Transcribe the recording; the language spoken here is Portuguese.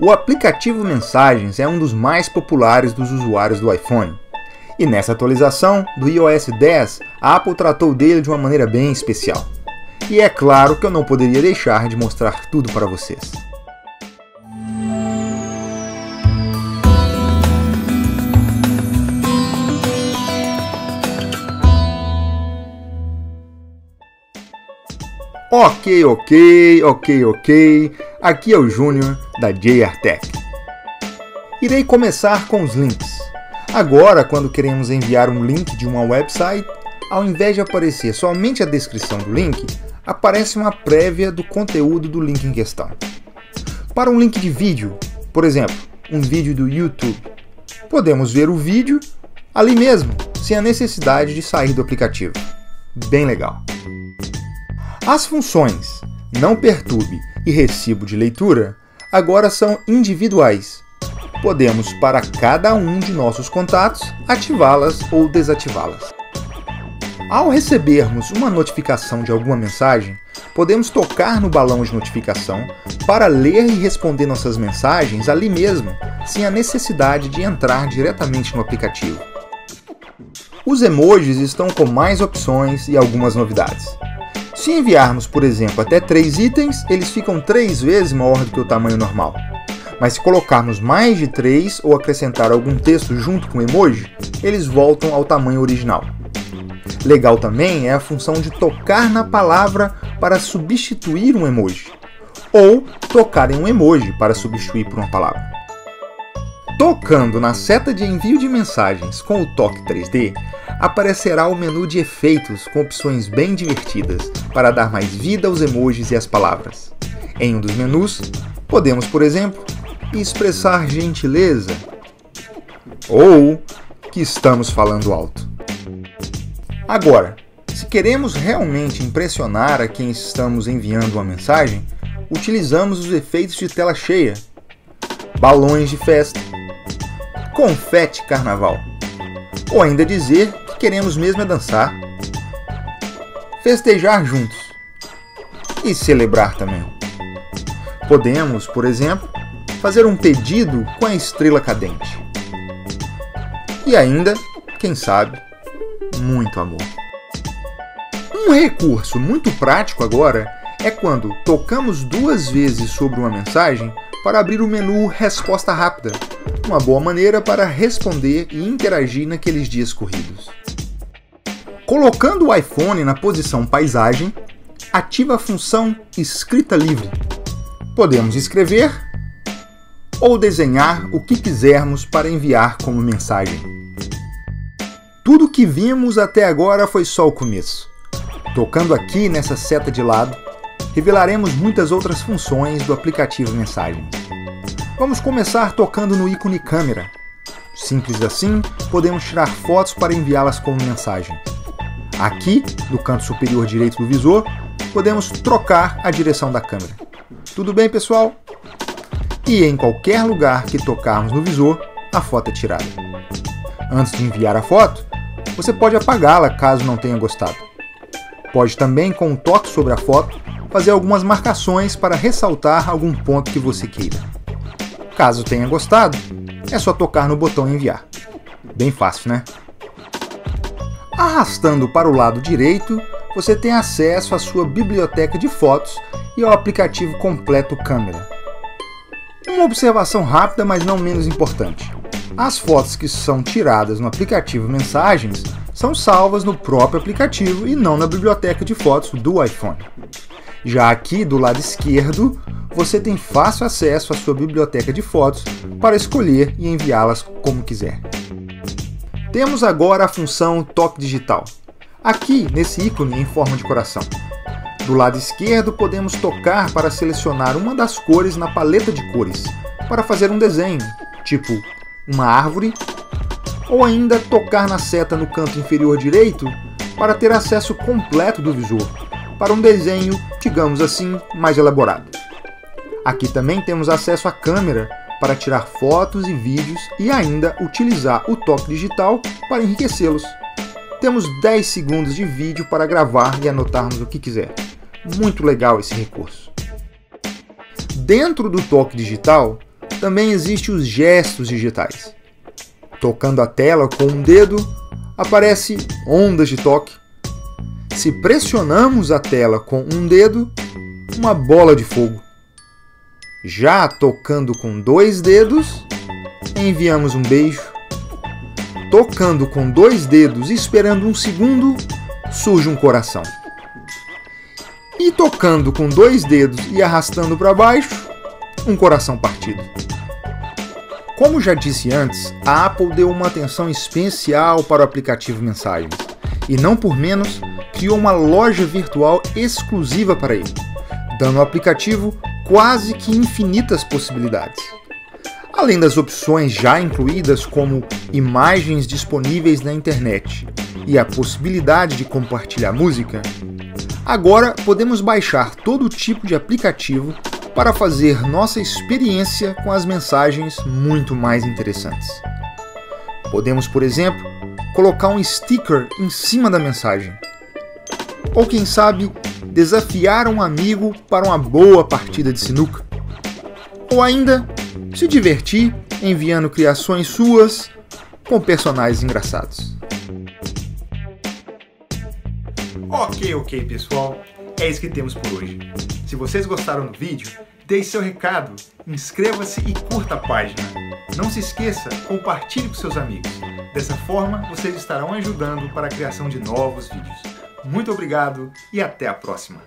O aplicativo Mensagens é um dos mais populares dos usuários do iPhone. E nessa atualização do iOS 10, a Apple tratou dele de uma maneira bem especial. E é claro que eu não poderia deixar de mostrar tudo para vocês. Ok, ok, ok, ok. Aqui é o Júnior da JR Tech. Irei começar com os links. Agora, quando queremos enviar um link de uma website, ao invés de aparecer somente a descrição do link, aparece uma prévia do conteúdo do link em questão. Para um link de vídeo, por exemplo, um vídeo do YouTube, podemos ver o vídeo ali mesmo, sem a necessidade de sair do aplicativo. Bem legal. As funções não perturbe e recibo de leitura agora são individuais. Podemos, para cada um de nossos contatos, ativá-las ou desativá-las. Ao recebermos uma notificação de alguma mensagem, podemos tocar no balão de notificação para ler e responder nossas mensagens ali mesmo, sem a necessidade de entrar diretamente no aplicativo. Os emojis estão com mais opções e algumas novidades. Se enviarmos, por exemplo, até 3 itens, eles ficam 3 vezes maior do que o tamanho normal. Mas se colocarmos mais de 3 ou acrescentar algum texto junto com o emoji, eles voltam ao tamanho original. Legal também é a função de tocar na palavra para substituir um emoji, ou tocar em um emoji para substituir por uma palavra. Tocando na seta de envio de mensagens com o toque 3D, aparecerá o menu de efeitos com opções bem divertidas para dar mais vida aos emojis e às palavras. Em um dos menus, podemos, por exemplo, expressar gentileza ou que estamos falando alto. Agora, se queremos realmente impressionar a quem estamos enviando uma mensagem, utilizamos os efeitos de tela cheia, balões de festa, confete carnaval, ou ainda dizer queremos mesmo é dançar, festejar juntos e celebrar também. Podemos, por exemplo, fazer um pedido com a estrela cadente. E ainda, quem sabe, muito amor. Um recurso muito prático agora é quando tocamos duas vezes sobre uma mensagem para abrir o menu Resposta Rápida, uma boa maneira para responder e interagir naqueles dias corridos. Colocando o iPhone na posição paisagem, ativa a função Escrita Livre. Podemos escrever ou desenhar o que quisermos para enviar como mensagem. Tudo o que vimos até agora foi só o começo. Tocando aqui nessa seta de lado, revelaremos muitas outras funções do aplicativo Mensagens. Vamos começar tocando no ícone câmera. Simples assim, podemos tirar fotos para enviá-las como mensagem. Aqui, no canto superior direito do visor, podemos trocar a direção da câmera. Tudo bem, pessoal? E em qualquer lugar que tocarmos no visor, a foto é tirada. Antes de enviar a foto, você pode apagá-la caso não tenha gostado. Pode também, com um toque sobre a foto, fazer algumas marcações para ressaltar algum ponto que você queira. Caso tenha gostado, é só tocar no botão enviar. Bem fácil, né? Arrastando para o lado direito, você tem acesso à sua biblioteca de fotos e ao aplicativo completo Câmera. Uma observação rápida, mas não menos importante. As fotos que são tiradas no aplicativo Mensagens são salvas no próprio aplicativo e não na biblioteca de fotos do iPhone. Já aqui do lado esquerdo, você tem fácil acesso à sua biblioteca de fotos para escolher e enviá-las como quiser. Temos agora a função toque digital, aqui nesse ícone em forma de coração. Do lado esquerdo podemos tocar para selecionar uma das cores na paleta de cores, para fazer um desenho, tipo uma árvore, ou ainda tocar na seta no canto inferior direito para ter acesso completo do visor, para um desenho, digamos assim, mais elaborado. Aqui também temos acesso à câmera para tirar fotos e vídeos e ainda utilizar o toque digital para enriquecê-los. Temos 10 segundos de vídeo para gravar e anotarmos o que quiser. Muito legal esse recurso. Dentro do toque digital, também existem os gestos digitais. Tocando a tela com um dedo, aparece ondas de toque. Se pressionamos a tela com um dedo, uma bola de fogo. Já tocando com dois dedos, enviamos um beijo. Tocando com dois dedos esperando um segundo, surge um coração. E tocando com dois dedos e arrastando para baixo, um coração partido. Como já disse antes, a Apple deu uma atenção especial para o aplicativo Mensagens e, não por menos, criou uma loja virtual exclusiva para ele, dando ao aplicativo quase que infinitas possibilidades. Além das opções já incluídas, como imagens disponíveis na internet e a possibilidade de compartilhar música, agora podemos baixar todo tipo de aplicativo para fazer nossa experiência com as mensagens muito mais interessantes. Podemos, por exemplo, colocar um sticker em cima da mensagem. Ou quem sabe, desafiar um amigo para uma boa partida de sinuca. Ou ainda, se divertir enviando criações suas com personagens engraçados. Ok, ok, pessoal. É isso que temos por hoje. Se vocês gostaram do vídeo, deixe seu recado, inscreva-se e curta a página. Não se esqueça, compartilhe com seus amigos. Dessa forma, vocês estarão ajudando para a criação de novos vídeos. Muito obrigado e até a próxima!